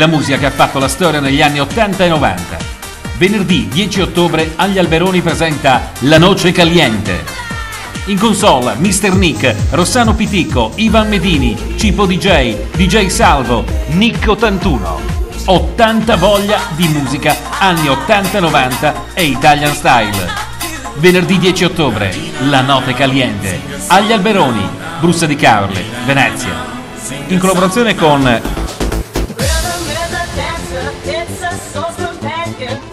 la musica che ha fatto la storia negli anni 80 e 90. Venerdì 10 ottobre agli Alberoni presenta La Noce Caliente. In console Mr. Nick, Rossano Piticco, Ivan Medini, Cipo DJ, DJ Salvo, Nick 81. 80 voglia di musica anni 80-90 e Italian Style. Venerdì 10 ottobre, La Notte Caliente, agli Alberoni, Brussa di Caorle, Venezia. In collaborazione con sauce companion.